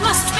Must